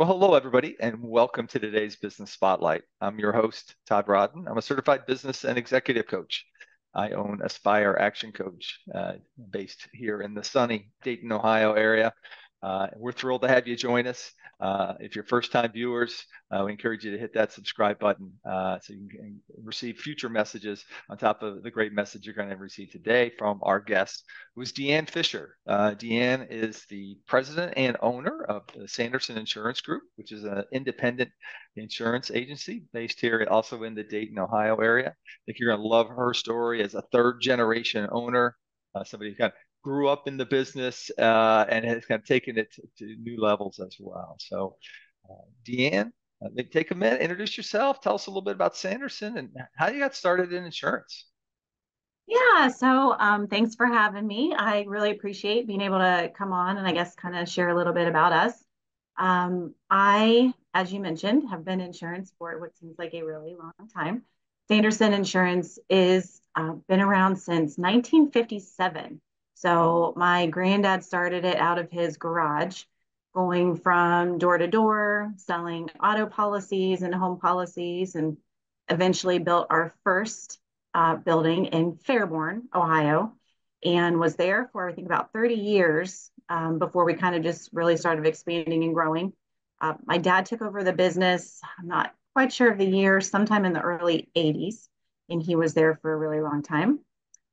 Well, hello, everybody, and welcome to today's Business Spotlight. I'm your host, Todd Rodden. I'm a certified business and executive coach. I own Aspire Action Coach, uh, based here in the sunny Dayton, Ohio area. Uh, we're thrilled to have you join us. Uh, if you're first time viewers, uh, we encourage you to hit that subscribe button uh, so you can receive future messages on top of the great message you're going to receive today from our guest, who is Deanne Fisher. Uh, Deanne is the president and owner of the Sanderson Insurance Group, which is an independent insurance agency based here also in the Dayton, Ohio area. I think you're going to love her story as a third generation owner. Uh, somebody who kind of grew up in the business uh, and has kind of taken it to, to new levels as well. So, uh, Deanne, uh, take a minute, introduce yourself, tell us a little bit about Sanderson and how you got started in insurance. Yeah, so um, thanks for having me. I really appreciate being able to come on and I guess kind of share a little bit about us. Um, I, as you mentioned, have been in insurance for what seems like a really long time. Sanderson Insurance is uh, been around since 1957. So my granddad started it out of his garage, going from door to door, selling auto policies and home policies, and eventually built our first uh, building in Fairborn, Ohio, and was there for I think about 30 years um, before we kind of just really started expanding and growing. Uh, my dad took over the business. I'm not quite sure of the year, sometime in the early 80s, and he was there for a really long time.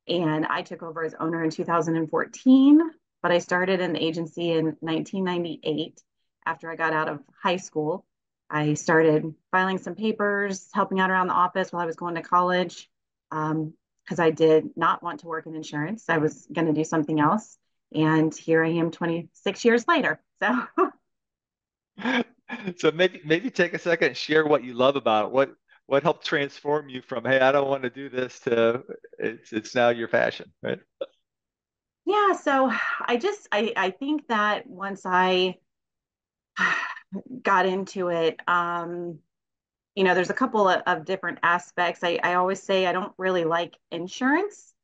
And I took over as owner in 2014, but I started an agency in 1998 after I got out of high school. I started filing some papers, helping out around the office while I was going to college because um, I did not want to work in insurance. I was going to do something else. And here I am 26 years later. So. so maybe maybe take a second share what you love about it. What what helped transform you from hey i don't want to do this to it's it's now your passion right? Yeah so i just i i think that once i got into it um you know there's a couple of, of different aspects. I, I always say i don't really like insurance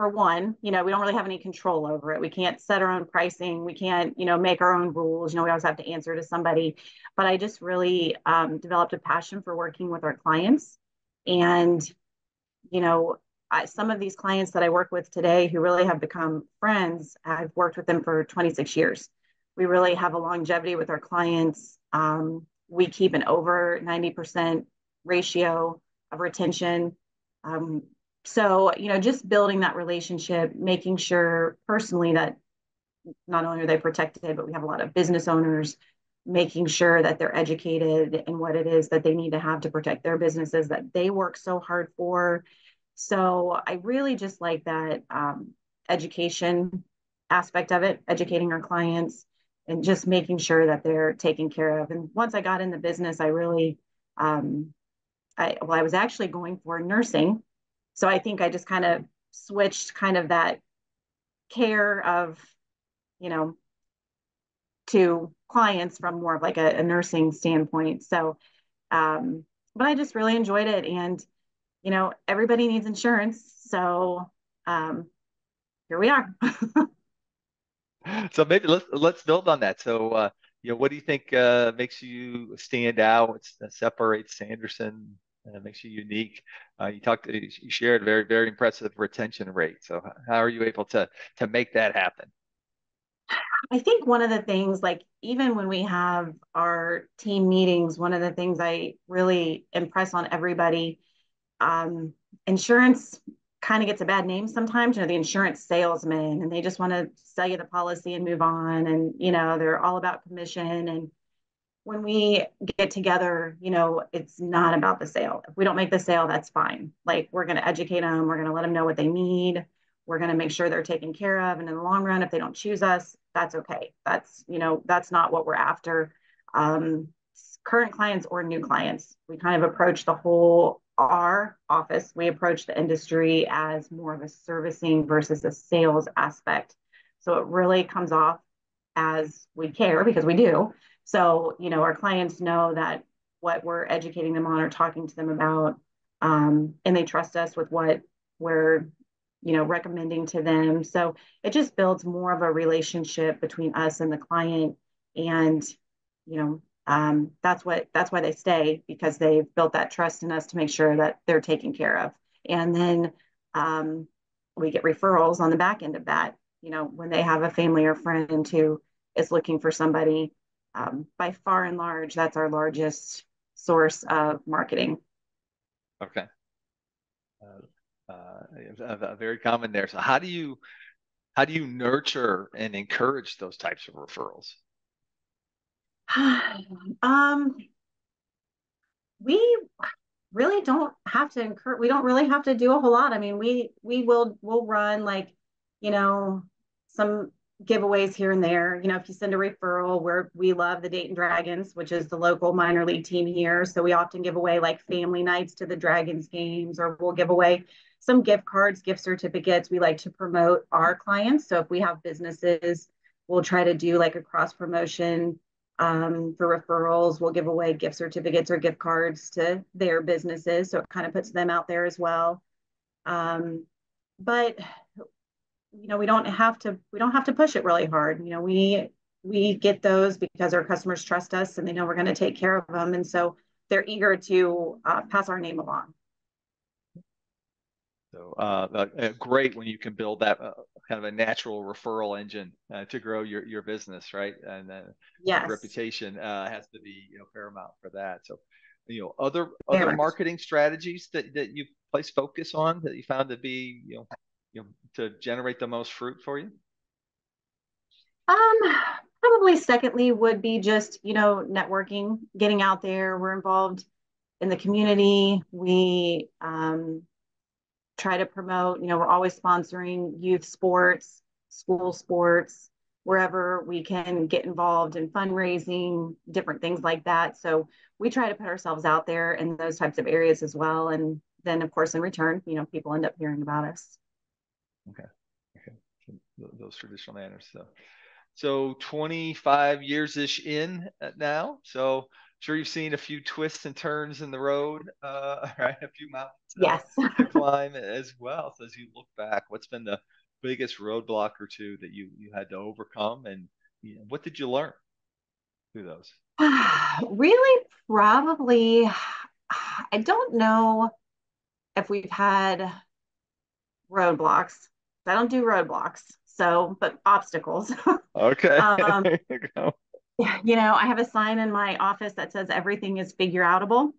for one, you know, we don't really have any control over it. We can't set our own pricing. We can't, you know, make our own rules. You know, we always have to answer to somebody. But I just really um, developed a passion for working with our clients. And, you know, I, some of these clients that I work with today who really have become friends, I've worked with them for 26 years. We really have a longevity with our clients. Um, we keep an over 90% ratio of retention. Um, so you know just building that relationship making sure personally that not only are they protected but we have a lot of business owners making sure that they're educated in what it is that they need to have to protect their businesses that they work so hard for. So i really just like that um, education aspect of it educating our clients and just making sure that they're taken care of. And once i got in the business i really um, I, well i was actually going for nursing so I think I just kind of switched kind of that care of, you know, to clients from more of like a, a nursing standpoint. So, um, but I just really enjoyed it. And, you know, everybody needs insurance. So um, here we are. so maybe let's let's build on that. So uh, you know, what do you think uh, makes you stand out? Separates Sanderson and it makes you unique. Uh, you talked, you shared very, very impressive retention rate. So how are you able to to make that happen? I think one of the things, like even when we have our team meetings, one of the things I really impress on everybody, um, insurance kind of gets a bad name sometimes. You know, the insurance salesman, and they just want to sell you the policy and move on, and you know, they're all about commission and when we get together, you know, it's not about the sale. If we don't make the sale, that's fine. Like we're going to educate them, we're going to let them know what they need, we're going to make sure they're taken care of. And in the long run, if they don't choose us, that's okay. That's, you know, that's not what we're after. Um, current clients or new clients, we kind of approach the whole our office, we approach the industry as more of a servicing versus a sales aspect. So it really comes off as we care because we do so, you know, our clients know that what we're educating them on or talking to them about, um, and they trust us with what we're, you know, recommending to them. So it just builds more of a relationship between us and the client. And, you know, um, that's what that's why they stay because they've built that trust in us to make sure that they're taken care of. And then um, we get referrals on the back end of that. You know, when they have a family or friend who is looking for somebody, um, by far and large, that's our largest source of marketing. Okay. Uh, uh, very common there. So how do you how do you nurture and encourage those types of referrals? um, we really don't have to incur. We don't really have to do a whole lot. I mean, we we will we'll run like you know some giveaways here and there. You know, if you send a referral, where we love the Dayton Dragons, which is the local minor league team here, so we often give away like family nights to the Dragons games, or we'll give away some gift cards, gift certificates. We like to promote our clients. So if we have businesses, we'll try to do like a cross promotion um, for referrals. We'll give away gift certificates or gift cards to their businesses. So it kind of puts them out there as well. Um, but you know, we don't have to we don't have to push it really hard. You know, we we get those because our customers trust us and they know we're going to take care of them, and so they're eager to uh, pass our name along. So uh, uh, uh, great when you can build that uh, kind of a natural referral engine uh, to grow your, your business, right? And then yes. reputation uh, has to be you know paramount for that. So you know other other marketing strategies that, that you place focus on that you found to be you know you know to generate the most fruit for you. Um, probably secondly would be just you know networking, getting out there. We're involved in the community. We um, try to promote, you know, we're always sponsoring youth sports, school sports, wherever we can get involved in fundraising, different things like that. So we try to put ourselves out there in those types of areas as well. And then, of course, in return, you know, people end up hearing about us. Okay. Okay. So those traditional manners. So, so 25 years ish in uh, now. So sure you've seen a few twists and turns in the road, uh, right? A few mountains yes. to climb as well. So as you look back, what's been the biggest roadblock or two that you you had to overcome, and you know, what did you learn through those? really, probably. I don't know if we've had roadblocks. I don't do roadblocks, so but obstacles. Okay. um, you know, I have a sign in my office that says everything is figure outable.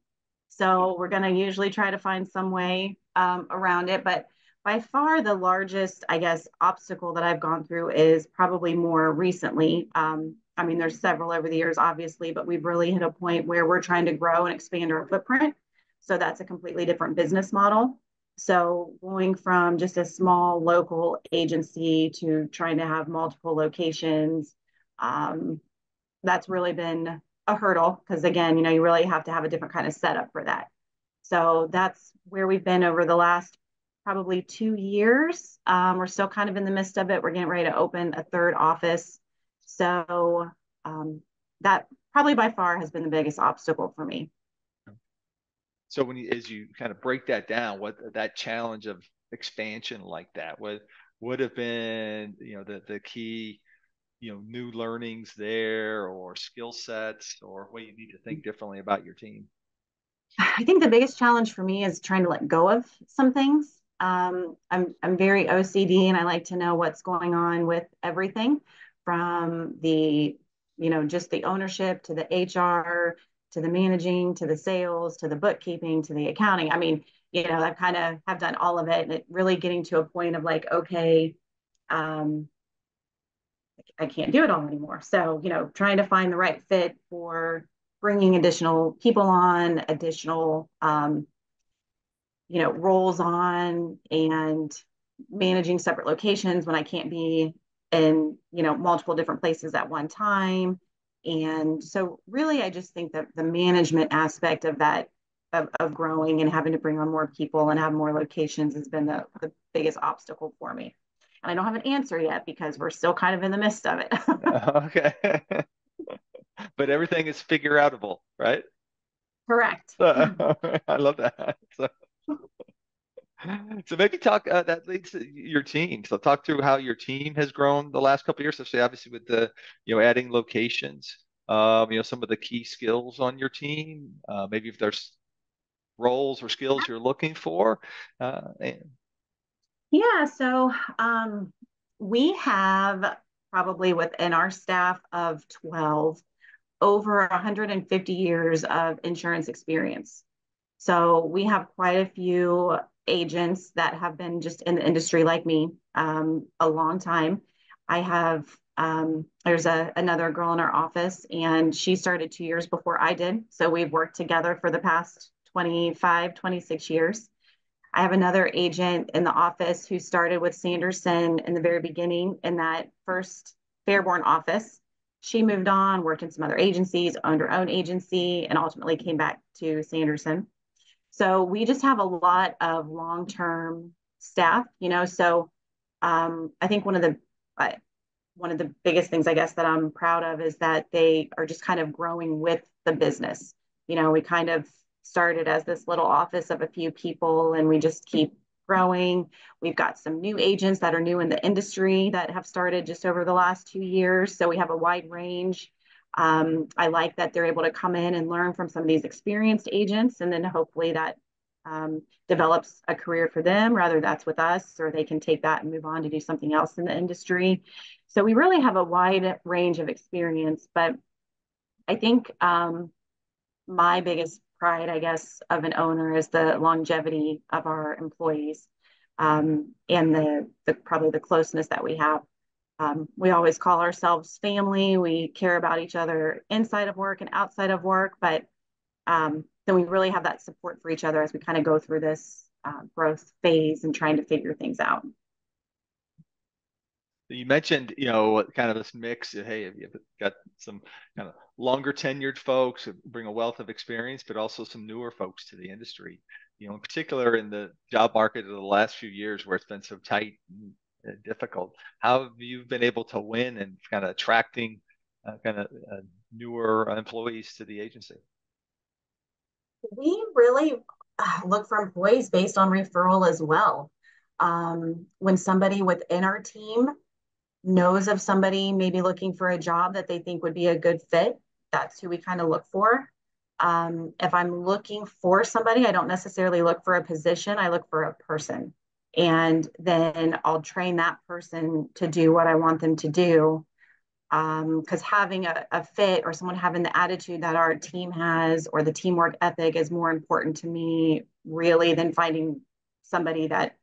So we're going to usually try to find some way um, around it. But by far the largest, I guess, obstacle that I've gone through is probably more recently. Um, I mean, there's several over the years, obviously, but we've really hit a point where we're trying to grow and expand our footprint. So that's a completely different business model. So going from just a small local agency to trying to have multiple locations, um, that's really been a hurdle because again, you know, you really have to have a different kind of setup for that. So that's where we've been over the last probably two years. Um, we're still kind of in the midst of it. We're getting ready to open a third office. So um, that probably by far has been the biggest obstacle for me. So when you, as you kind of break that down, what that challenge of expansion like that, what would have been, you know, the the key you know new learnings there or skill sets or what you need to think differently about your team? I think the biggest challenge for me is trying to let go of some things. Um, I'm, I'm very ocd and i like to know what's going on with everything from the you know just the ownership to the hr to the managing to the sales to the bookkeeping to the accounting i mean you know i kind of have done all of it and it really getting to a point of like okay um, I can't do it all anymore. So, you know, trying to find the right fit for bringing additional people on, additional, um, you know, roles on, and managing separate locations when I can't be in, you know, multiple different places at one time. And so, really, I just think that the management aspect of that, of, of growing and having to bring on more people and have more locations has been the, the biggest obstacle for me. And I don't have an answer yet because we're still kind of in the midst of it. okay. but everything is figure outable, right? Correct. I love that. So, so maybe talk uh, that leads to your team. So talk through how your team has grown the last couple years, especially obviously with the you know adding locations. um, you know, some of the key skills on your team? Uh, maybe if there's roles or skills you're looking for. Uh, and... Yeah, so um, we have probably within our staff of 12 over 150 years of insurance experience. So we have quite a few agents that have been just in the industry like me um, a long time. I have um, there's a another girl in our office and she started two years before I did. So we've worked together for the past 25, 26 years. I have another agent in the office who started with Sanderson in the very beginning in that first Fairborn office. She moved on, worked in some other agencies, owned her own agency, and ultimately came back to Sanderson. So we just have a lot of long term staff, you know. So um, I think one of the one of the biggest things I guess that I'm proud of is that they are just kind of growing with the business. You know, we kind of started as this little office of a few people and we just keep growing. We've got some new agents that are new in the industry that have started just over the last two years. So we have a wide range. Um, I like that they're able to come in and learn from some of these experienced agents, and then hopefully that um, develops a career for them, rather that's with us, or they can take that and move on to do something else in the industry. So we really have a wide range of experience, but I think um, my biggest pride, I guess, of an owner is the longevity of our employees um, and the, the probably the closeness that we have. Um, we always call ourselves family. We care about each other inside of work and outside of work, but um, then we really have that support for each other as we kind of go through this uh, growth phase and trying to figure things out you mentioned, you know, kind of this mix. Hey, you've got some kind of longer tenured folks who bring a wealth of experience, but also some newer folks to the industry. You know, in particular in the job market of the last few years where it's been so tight difficult. How have you been able to win and kind of attracting uh, kind of uh, newer employees to the agency? We really uh, look for employees based on referral as well. Um, when somebody within our team knows of somebody maybe looking for a job that they think would be a good fit, that's who we kind of look for. Um, if I'm looking for somebody, I don't necessarily look for a position, I look for a person. And then I'll train that person to do what I want them to do. Because um, having a, a fit or someone having the attitude that our team has or the teamwork ethic is more important to me, really, than finding somebody that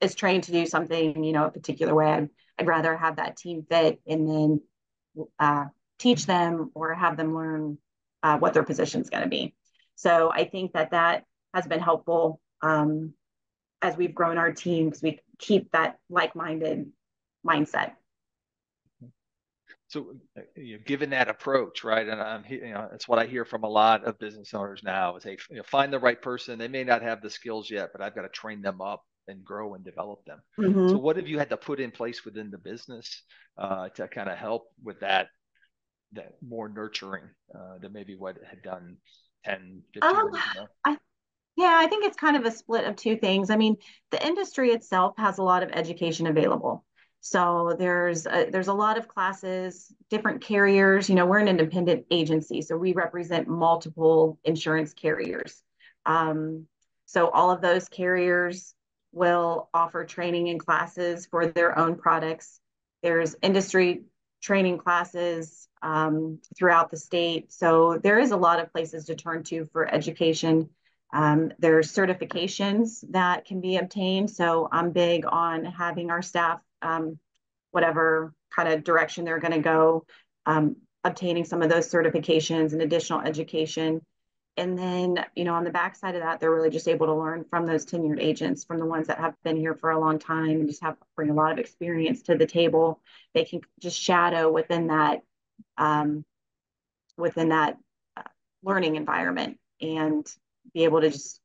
is trained to do something, you know, a particular way. I'd rather have that team fit and then uh, teach them or have them learn uh, what their position is going to be. So I think that that has been helpful um, as we've grown our team because we keep that like-minded mindset. So, uh, you know, given that approach, right, and I'm, you know, that's what I hear from a lot of business owners now is, hey, you know, find the right person. They may not have the skills yet, but I've got to train them up and grow and develop them. Mm-hmm. So what have you had to put in place within the business uh, to kind of help with that that more nurturing uh, than maybe what had done 10, 15 um, years ago? I, yeah, I think it's kind of a split of two things. I mean, the industry itself has a lot of education available. So there's a, there's a lot of classes, different carriers. You know, we're an independent agency, so we represent multiple insurance carriers. Um, so all of those carriers will offer training and classes for their own products. There's industry training classes um, throughout the state. So there is a lot of places to turn to for education. Um, there's certifications that can be obtained. So I'm big on having our staff, um, whatever kind of direction they're going to go, um, obtaining some of those certifications and additional education and then, you know, on the backside of that, they're really just able to learn from those tenured agents, from the ones that have been here for a long time and just have bring a lot of experience to the table. They can just shadow within that, um, within that uh, learning environment and be able to just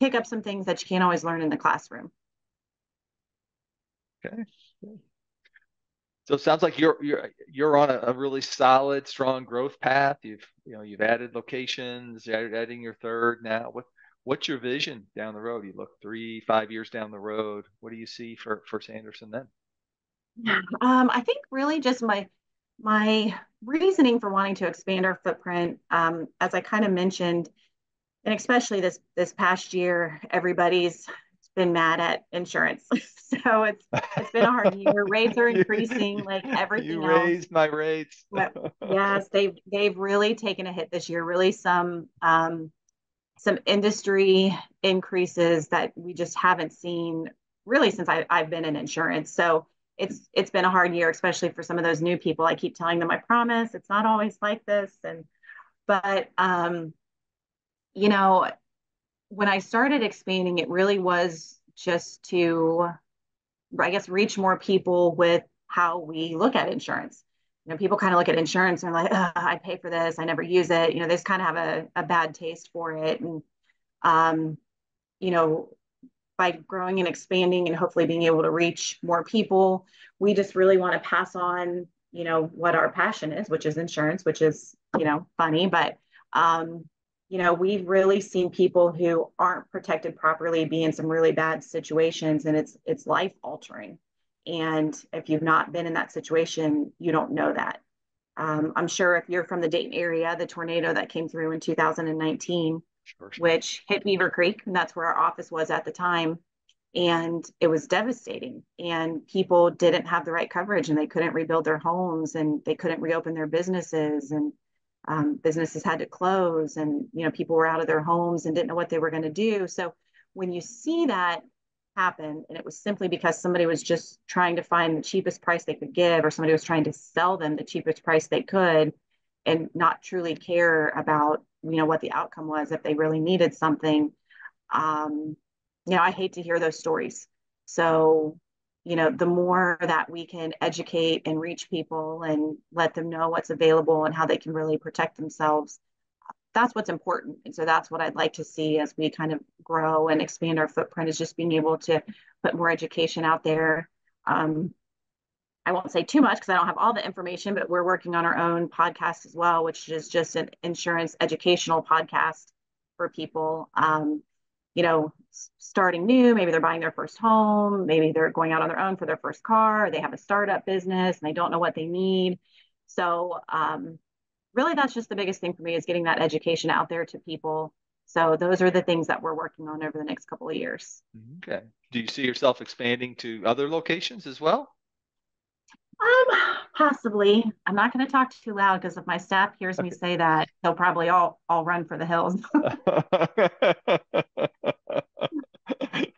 pick up some things that you can't always learn in the classroom. Okay. So it sounds like you're you're you're on a, a, really solid, strong growth path. You've you know you've added locations, you're adding your third now. What what's your vision down the road? You look three, five years down the road. What do you see for for Sanderson then? Um, I think really just my my reasoning for wanting to expand our footprint, um, as I kind of mentioned, and especially this this past year, everybody's been mad at insurance. so it's it's been a hard year. Rates are increasing, like everything. You raised else. my rates. but yes, they've they've really taken a hit this year. Really, some um, some industry increases that we just haven't seen really since I, I've been in insurance. So it's it's been a hard year, especially for some of those new people. I keep telling them, I promise, it's not always like this. And but um, you know, when I started expanding, it really was just to, I guess, reach more people with how we look at insurance. You know, people kind of look at insurance and like, I pay for this, I never use it. You know, they just kind of have a, a bad taste for it. And, um, you know, by growing and expanding and hopefully being able to reach more people, we just really want to pass on, you know, what our passion is, which is insurance, which is, you know, funny, but um, you know, we've really seen people who aren't protected properly be in some really bad situations and it's it's life altering. And if you've not been in that situation, you don't know that. Um, I'm sure if you're from the Dayton area, the tornado that came through in 2019, sure, sure. which hit Beavercreek, and that's where our office was at the time, and it was devastating. And people didn't have the right coverage, and they couldn't rebuild their homes, and they couldn't reopen their businesses, and um, businesses had to close and you know people were out of their homes and didn't know what they were going to do. So when you see that happen and it was simply because somebody was just trying to find the cheapest price they could give or somebody was trying to sell them the cheapest price they could and not truly care about you know what the outcome was if they really needed something um, you know i hate to hear those stories. So you know, the more that we can educate and reach people and let them know what's available and how they can really protect themselves, that's what's important. And so that's what I'd like to see as we kind of grow and expand our footprint is just being able to put more education out there. Um, I won't say too much because I don't have all the information, but we're working on our own podcast as well, which is just an insurance educational podcast for people. Um, you know, starting new, maybe they're buying their first home, maybe they're going out on their own for their first car, they have a startup business and they don't know what they need. So, um, really, that's just the biggest thing for me is getting that education out there to people. So, those are the things that we're working on over the next couple of years. Okay. Do you see yourself expanding to other locations as well? Um, possibly. I'm not going to talk too loud because if my staff hears me say that, they'll probably all all run for the hills.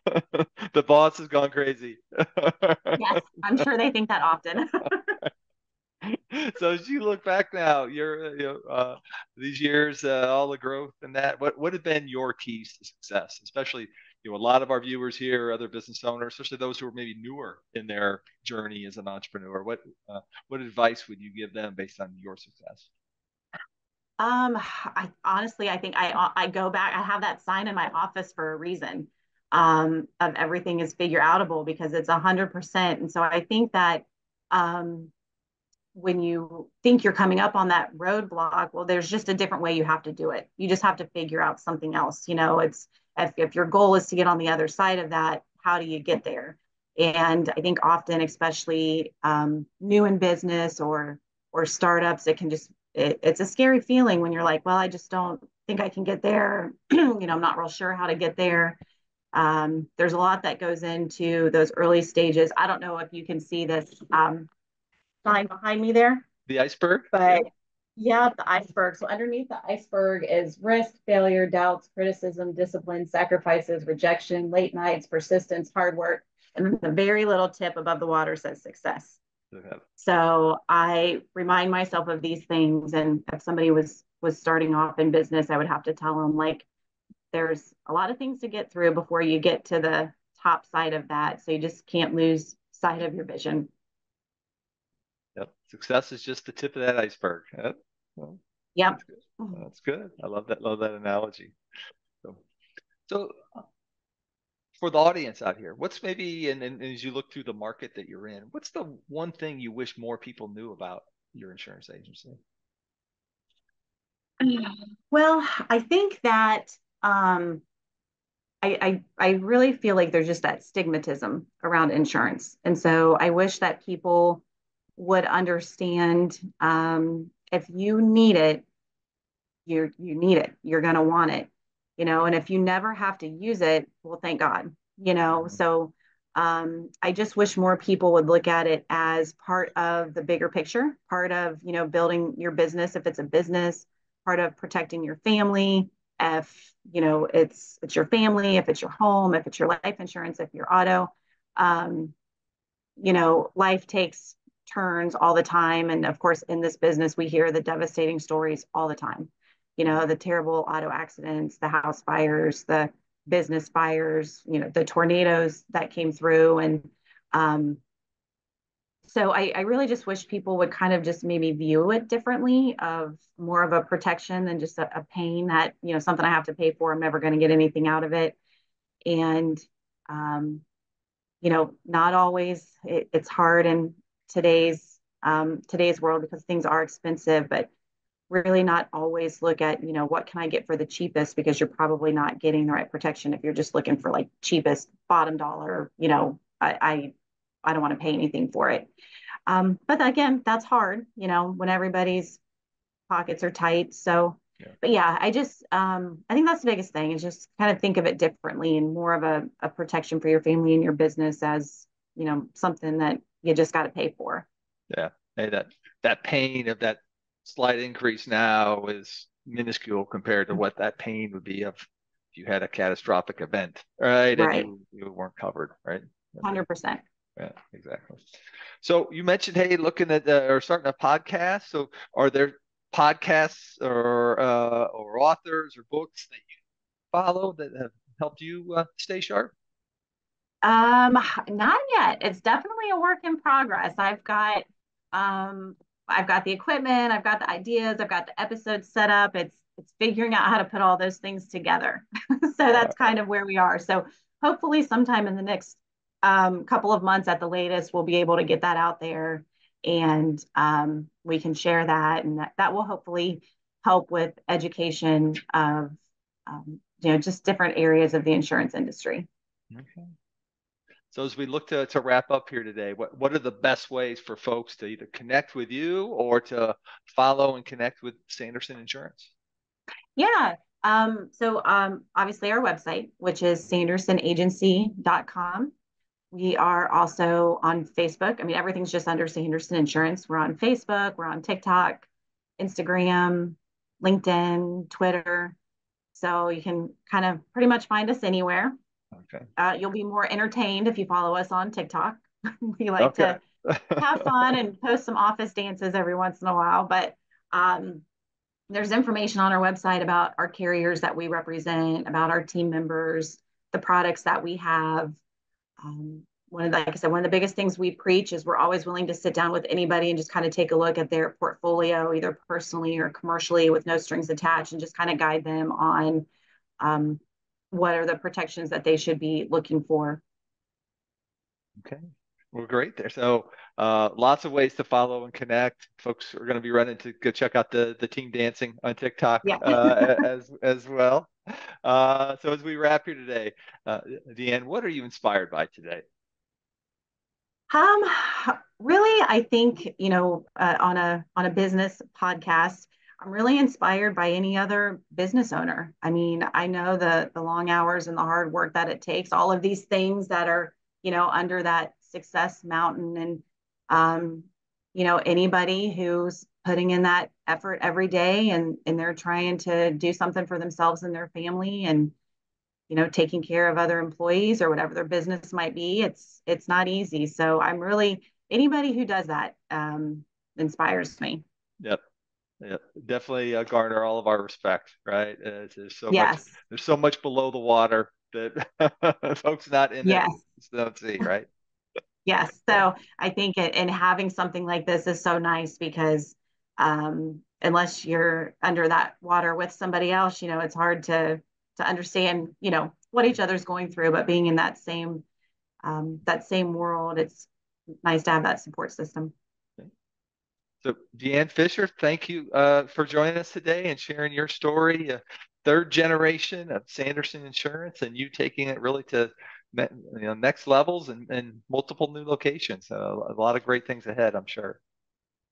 the boss has gone crazy. yes, I'm sure they think that often. so as you look back now, you're you know, uh, these years, uh, all the growth and that, what what have been your keys to success, especially you know a lot of our viewers here, other business owners, especially those who are maybe newer in their journey as an entrepreneur. What uh, what advice would you give them based on your success? Um, I honestly, I think I I go back. I have that sign in my office for a reason. Um, of everything is figure outable because it's a hundred percent. And so I think that um, when you think you're coming up on that roadblock, well, there's just a different way you have to do it. You just have to figure out something else. You know, it's if, if your goal is to get on the other side of that, how do you get there? And I think often, especially um, new in business or or startups, it can just it, it's a scary feeling when you're like, well, I just don't think I can get there. you know, I'm not real sure how to get there. Um, there's a lot that goes into those early stages. I don't know if you can see this um, sign behind me there. The iceberg? But yeah, the iceberg. So underneath the iceberg is risk, failure, doubts, criticism, discipline, sacrifices, rejection, late nights, persistence, hard work. And then the very little tip above the water says success. So I remind myself of these things. And if somebody was was starting off in business, I would have to tell them like there's a lot of things to get through before you get to the top side of that. So you just can't lose sight of your vision. Yep. Success is just the tip of that iceberg. Yep. Well, yep. That's good. that's good. I love that. Love that analogy. So, so for the audience out here, what's maybe, and, and, as you look through the market that you're in, what's the one thing you wish more people knew about your insurance agency? Well, I think that um, I, I, I really feel like there's just that stigmatism around insurance. And so I wish that people would understand um, if you need it, you you need it. You're going to want it, you know. And if you never have to use it, well, thank God, you know. Mm-hmm. So um, I just wish more people would look at it as part of the bigger picture, part of you know building your business if it's a business, part of protecting your family. If you know it's it's your family, if it's your home, if it's your life insurance, if your auto, um, you know, life takes turns all the time. And of course, in this business, we hear the devastating stories all the time. You know, the terrible auto accidents, the house fires, the business fires, you know, the tornadoes that came through. And um, so I, I really just wish people would kind of just maybe view it differently of more of a protection than just a, a pain that, you know, something I have to pay for. I'm never going to get anything out of it. And, um, you know, not always it, it's hard in today's um, today's world because things are expensive, but really not always look at you know what can i get for the cheapest because you're probably not getting the right protection if you're just looking for like cheapest bottom dollar you know i i, I don't want to pay anything for it um, but again that's hard you know when everybody's pockets are tight so yeah. but yeah i just um, i think that's the biggest thing is just kind of think of it differently and more of a, a protection for your family and your business as you know something that you just got to pay for yeah hey that that pain of that slight increase now is minuscule compared to what that pain would be if you had a catastrophic event, right? Right. And you, you weren't covered, right? Hundred percent. Yeah, exactly. So you mentioned, hey, looking at uh, or starting a podcast. So are there podcasts or uh, or authors or books that you follow that have helped you uh, stay sharp? Um, not yet. It's definitely a work in progress. I've got um I've got the equipment, I've got the ideas, I've got the episodes set up. It's it's figuring out how to put all those things together. so that's kind of where we are. So hopefully sometime in the next um, couple of months at the latest, we'll be able to get that out there and um, we can share that and that, that will hopefully help with education of um, you know just different areas of the insurance industry. Okay. So as we look to, to wrap up here today, what, what are the best ways for folks to either connect with you or to follow and connect with Sanderson Insurance? Yeah. Um, so um, obviously our website, which is sandersonagency.com. We are also on Facebook. I mean, everything's just under Sanderson Insurance. We're on Facebook, we're on TikTok, Instagram, LinkedIn, Twitter. So you can kind of pretty much find us anywhere. Okay. Uh, you'll be more entertained if you follow us on TikTok. we like okay. to have fun and post some office dances every once in a while. But um, there's information on our website about our carriers that we represent, about our team members, the products that we have. Um, one of the, like I said, one of the biggest things we preach is we're always willing to sit down with anybody and just kind of take a look at their portfolio, either personally or commercially, with no strings attached, and just kind of guide them on um, what are the protections that they should be looking for. Okay. Well, great there. So uh, lots of ways to follow and connect. Folks are going to be running to go check out the the team dancing on TikTok yeah. uh, as as well. Uh, so as we wrap here today, uh, Deanne, what are you inspired by today? Um, really, I think you know uh, on a on a business podcast, I'm really inspired by any other business owner. I mean, I know the the long hours and the hard work that it takes, all of these things that are, you know, under that success mountain and um, you know, anybody who's putting in that effort every day and and they're trying to do something for themselves and their family and you know, taking care of other employees or whatever their business might be, it's it's not easy. So I'm really anybody who does that um, inspires me. Yep yeah, definitely uh, garner all of our respect, right? Uh, there's so yes. much, there's so much below the water that folks not in yes. it don't see, right? yes. So I think it, and having something like this is so nice because um, unless you're under that water with somebody else, you know, it's hard to to understand, you know, what each other's going through. But being in that same um, that same world, it's nice to have that support system. So, Deanne Fisher, thank you uh, for joining us today and sharing your story. Uh, third generation of Sanderson Insurance, and you taking it really to you know, next levels and, and multiple new locations. So a lot of great things ahead, I'm sure.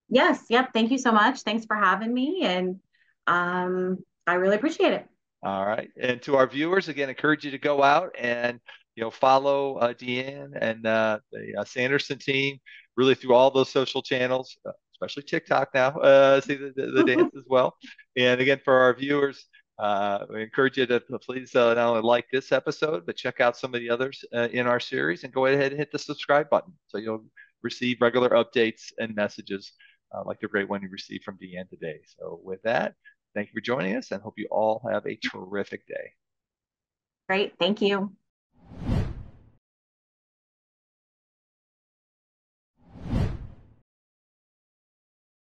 Yes. Yep. Thank you so much. Thanks for having me. And um, I really appreciate it. All right. And to our viewers, again, encourage you to go out and you know follow uh, Deanne and uh, the uh, Sanderson team really through all those social channels, especially TikTok now. Uh, see the, the, the dance as well. And again, for our viewers, uh, we encourage you to please uh, not only like this episode, but check out some of the others uh, in our series and go ahead and hit the subscribe button so you'll receive regular updates and messages uh, like the great one you received from Deanne today. So with that, thank you for joining us and hope you all have a terrific day. Great. Thank you.